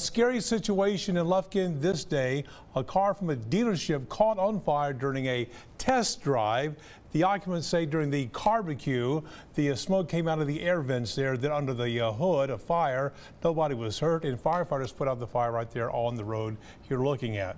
Scary situation in Lufkin this day. A car from a dealership caught on fire during a test drive. The occupants say during the barbecue, the smoke came out of the air vents there, then under the uh, hood, a fire. Nobody was hurt, and firefighters put out the fire right there on the road you're looking at.